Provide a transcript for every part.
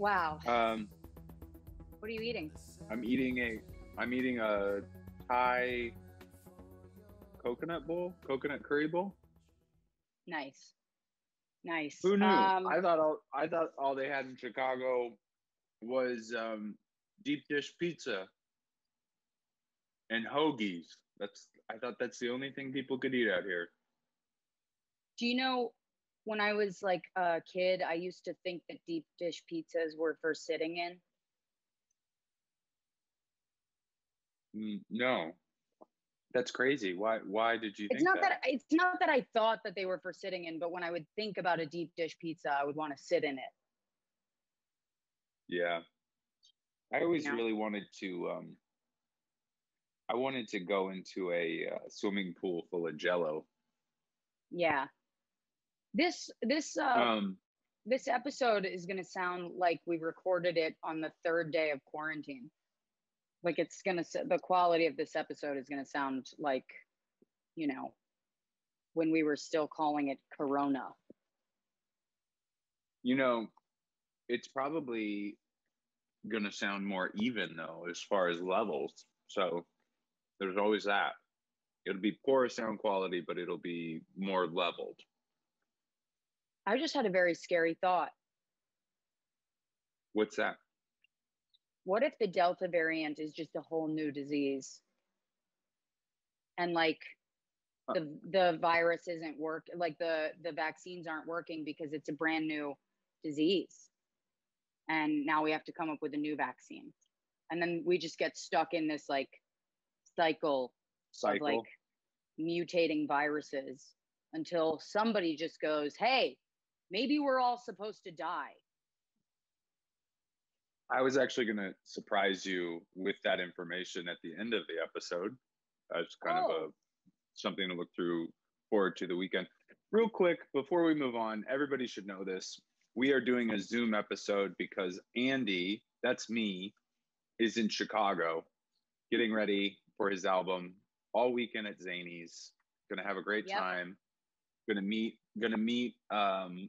Wow. Um, What are you eating? I'm eating a I'm eating a Thai coconut bowl, coconut curry bowl. Nice. Nice. Who knew? Um, I thought all I thought all they had in Chicago was um, deep dish pizza and hoagies. That's I thought that's the only thing people could eat out here. do you know when I was like a kid, I used to think that deep dish pizzas were for sitting in. Mm, No, that's crazy. Why? Why did you? It's think not that. it's not that I thought that they were for sitting in, but when I would think about a deep dish pizza, I would want to sit in it. Yeah, I always You know? really wanted to. Um, I wanted to go into a uh, swimming pool full of Jello. Yeah. This this uh, Um, this episode is going to sound like we recorded it on the third day of quarantine. Like it's going to the quality of this episode is going to sound like, you know, when we were still calling it Corona. you know, it's probably going to sound more even though, as far as levels. So there's always that. It'll be poor sound quality, but it'll be more leveled. I just had a very scary thought. What's that? What if the Delta variant is just a whole new disease? And like the the virus isn't work like the the vaccines aren't working because it's a brand new disease. And now we have to come up with a new vaccine. And then we just get stuck in this like cycle Cycle. of like mutating viruses until somebody just goes, "Hey, maybe we're all supposed to die." I was actually going to surprise you with that information at the end of the episode. That's kind of Oh. a something to look through forward to the weekend. Real quick, before we move on, everybody should know this. We are doing a Zoom episode because Andy, that's me, is in Chicago getting ready for his album all weekend at Zanies. Gonna have a great Yep. time. Gonna meet gonna meet um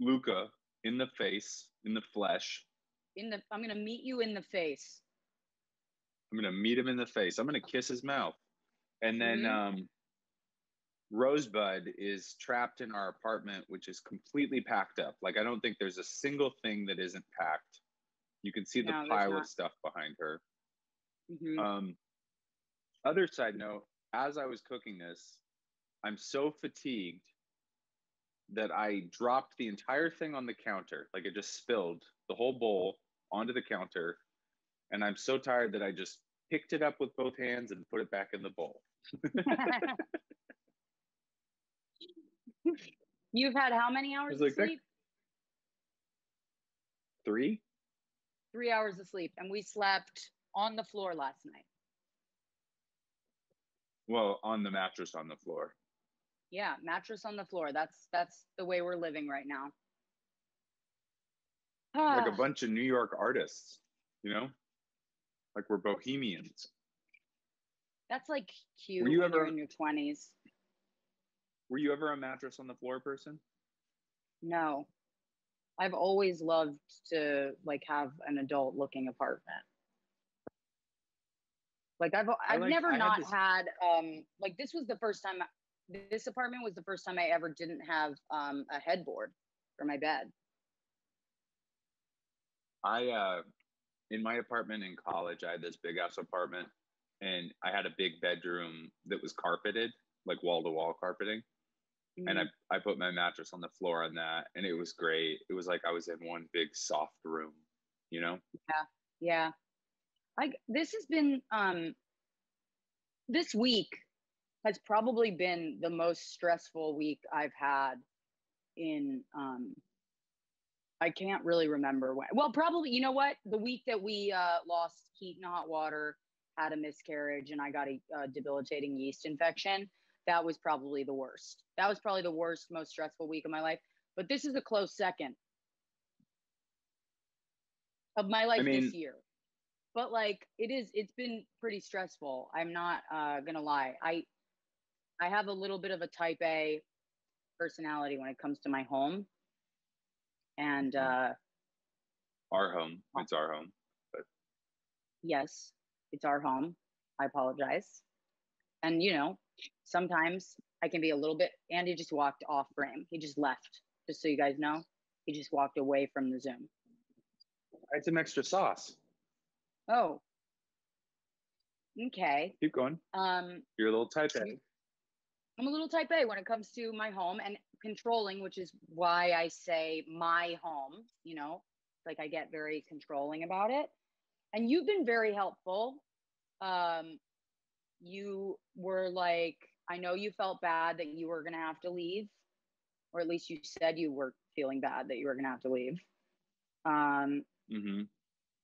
Luca in the face, in the flesh. In the I'm going to meet you in the face. I'm gonna meet him in the face. I'm gonna kiss his mouth. And then Mhm. um, Rosebud is trapped in our apartment, which is completely packed up. Like I don't think there's a single thing that isn't packed. You can see the No, pile of stuff behind her. Mhm. Um, other side note, as I was cooking this, I'm so fatigued that I dropped the entire thing on the counter. Like it just spilled the whole bowl onto the counter. And I'm so tired that I just picked it up with both hands and put it back in the bowl. You've had how many hours It's of sleep? Three? Three hours of sleep, and we slept on the floor last night. Well, on the mattress on the floor. Yeah, mattress on the floor. That's that's the way we're living right now. Like Ah, a bunch of New York artists, you know? Like we're bohemians. that's like cute Were you when you're ever- in your twenties. Were you ever a mattress on the floor person? No, I've always loved to like have an adult looking apartment. Like I've I've like- never I had not this- had um like this was the first time this apartment was the first time I ever didn't have um a headboard for my bed. I uh in my apartment in college, I had this big ass apartment and I had a big bedroom that was carpeted, like wall to wall carpeting. And I, I put my mattress on the floor on that and it was great. It was like I was in one big soft room, you know? Yeah. Yeah. I this has been um this week has probably been the most stressful week I've had in um I can't really remember when. Well, probably you know what? The week that we uh lost heat and hot water, had a miscarriage and I got a, uh debilitating yeast infection, that was probably the worst. That was probably the worst most stressful week of my life, but this is a close second of my life I mean- this year but like it is it's been pretty stressful i'm not uh gonna lie i i have a little bit of a type a personality when it comes to my home and uh Our home. It's our home. But Yes, it's our home. I apologize. And you know, sometimes I can be a little bit. Andy just walked off frame. He just left. Just so you guys know, he just walked away from the Zoom. it's some extra sauce. Oh. Okay. Keep going. Um, You're a little type A. I'm a little type A when it comes to my home and controlling, which is why I say my home, you know, like I get very controlling about it. And you've been very helpful. Um, you were like, I know you felt bad that you were going to have to leave, or at least you said you were feeling bad that you were going to have to leave. Um, Mm-hmm.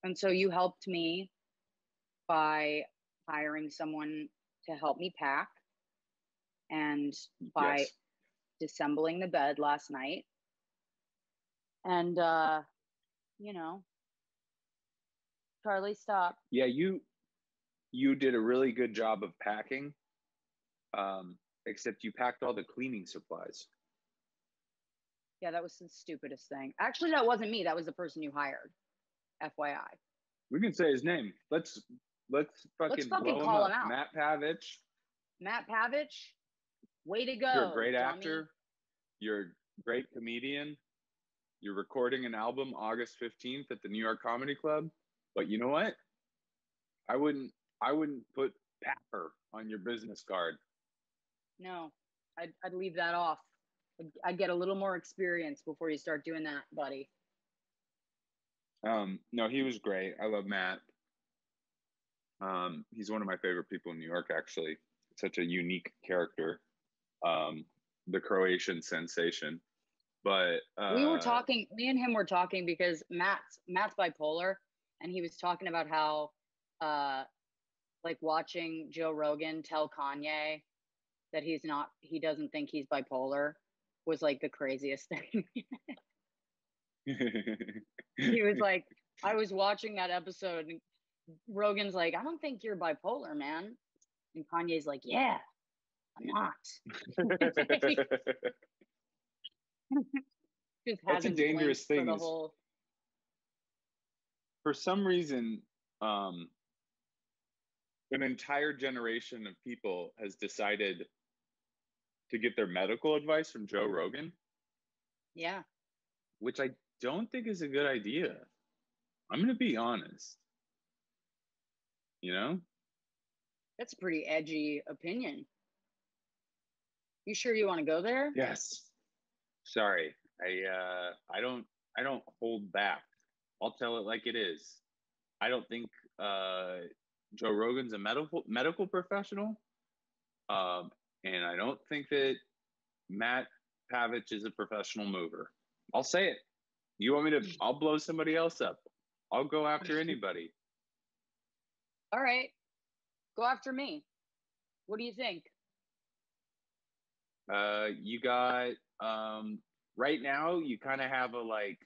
and so you helped me by hiring someone to help me pack and by Yes. disassembling the bed last night. And uh, you know, Charlie, stop. Yeah, you you did a really good job of packing. Um, except you packed all the cleaning supplies. Yeah, that was the stupidest thing. Actually, that wasn't me. That was the person you hired. FYI. We can say his name. Let's let's fucking, let's fucking blow call him him out. Matt Pavich. Matt Pavich, way to go. You're a great dummy. actor. You're a great comedian. You're recording an album August 15th at the New York Comedy Club. But you know what? I wouldn't I wouldn't put Papper on your business card. No, I'd, I'd leave that off. I'd, I'd get a little more experience before you start doing that, buddy. Um, no, he was great. I love Matt. Um, he's one of my favorite people in New York, actually. Such a unique character. Um, the Croatian sensation. But uh, we were talking me and him were talking because matt's matt's bipolar and he was talking about how uh like watching joe rogan tell kanye that he's not he doesn't think he's bipolar was like the craziest thing. He was like i was watching that episode and rogan's like i don't think you're bipolar man. And kanye's like yeah i'm not That's a dangerous thing for whole for some reason, um, an entire generation of people has decided to get their medical advice from Joe Rogan, yeah which I don't think is a good idea. I'm going to be honest. You know? That's a pretty edgy opinion. You sure you want to go there? Yes. Sorry. I uh I don't I don't hold back. I'll tell it like it is. I don't think uh Joe Rogan's a medical medical professional. Um and I don't think that Matt Pavich is a professional mover. I'll say it. You want me to I'll blow somebody else up. I'll go after anybody. All right. Go after me. What do you think? Uh, you got um, right now. You kind of have a like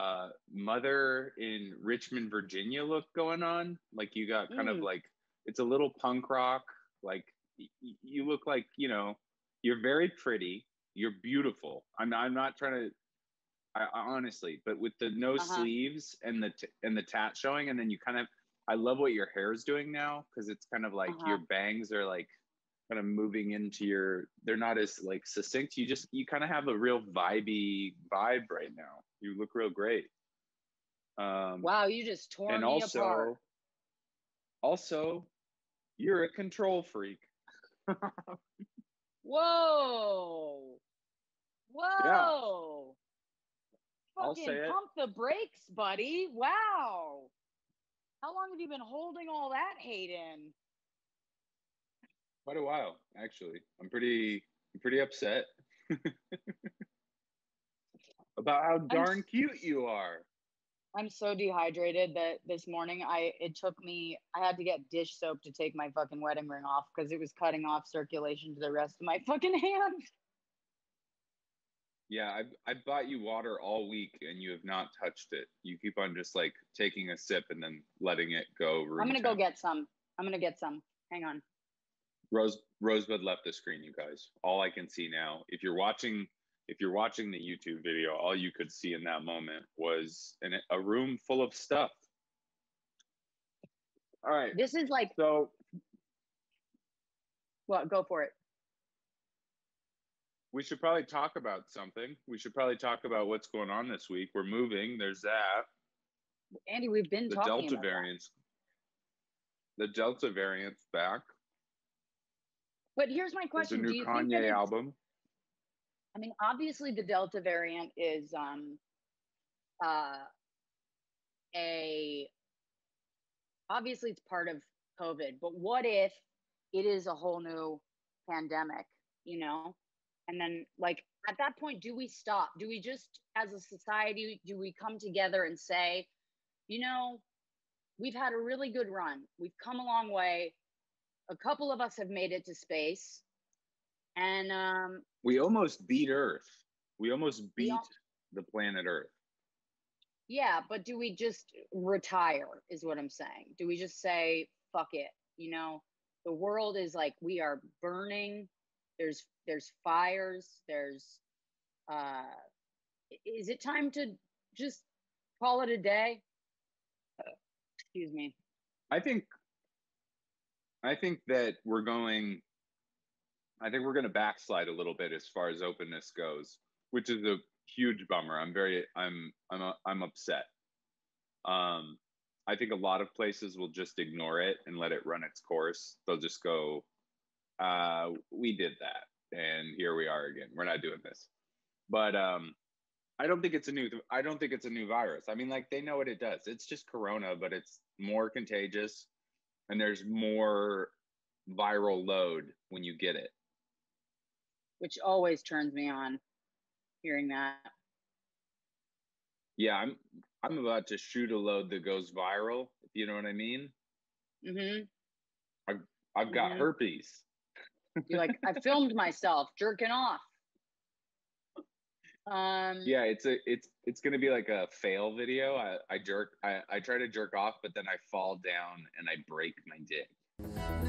uh, mother in Richmond, Virginia look going on. Like you got kind of Mm. like it's a little punk rock. Like y- you look like you know you're very pretty. You're beautiful. I'm I'm not trying to. I, I honestly, but with the no Uh-huh. sleeves and the t- and the tat showing, and then you kind of. I love what your hair is doing now because it's kind of like Uh-huh. your bangs are like kind of moving into your they're not as like succinct you just you kind of have a real vibey vibe right now you look real great um Wow, you just tore and me also apart. also you're a control freak Whoa. Whoa. I'll Fucking say it. pump the brakes, buddy. Wow. How long have you been holding all that hate in? Quite a while actually i'm pretty i'm pretty upset about how darn s- cute you are I'm so dehydrated that this morning I it took me I had to get dish soap to take my fucking wedding ring off because it was cutting off circulation to the rest of my fucking hand. yeah i i bought you water all week and you have not touched it you keep on just like taking a sip and then letting it go I'm gonna go get some. I'm gonna get some. Hang on. Rose Rosebud left the screen, you guys. All I can see now. If you're watching if you're watching the YouTube video, all you could see in that moment was an, a room full of stuff. All right. This is like So well, go for it. we should probably talk about something. We should probably talk about what's going on this week. We're moving. There's that. Andy, we've been The talking Delta about that. variants. The Delta variant's back. But here's my There's a question: Do new you think that Kanye album. I mean, obviously, the Delta variant is um, uh, a obviously it's part of COVID. But what if it is a whole new pandemic? You know, and then like at that point, do we stop? Do we just, as a society, do we come together and say, you know, we've had a really good run. We've come a long way. A couple of us have made it to space, and um, We almost beat Earth. We almost We beat the planet Earth. Yeah, but do we just retire is what I'm saying. Do we just say fuck it? You know, the world is like we are burning. There's there's fires, there's uh is it time to just call it a day? Uh, Excuse me. I think I think that we're going I think we're going to backslide a little bit as far as openness goes, which is a huge bummer. I'm very I'm I'm I'm upset. Um I think a lot of places will just ignore it and let it run its course. They'll just go uh we did that and here we are again. We're not doing this. But um I don't think it's a new I don't think it's a new virus. I mean like they know what it does. It's just corona, but it's more contagious and there's more viral load when you get it. Which always turns me on hearing that. Yeah, I'm I'm about to shoot a load that goes viral, if you know what I mean. Mm-hmm. I've I've got herpes. You're like, I filmed myself jerking off. Um Yeah, it's a it's it's gonna be like a fail video. I, I jerk I, I try to jerk off, but then I fall down and I break my dick.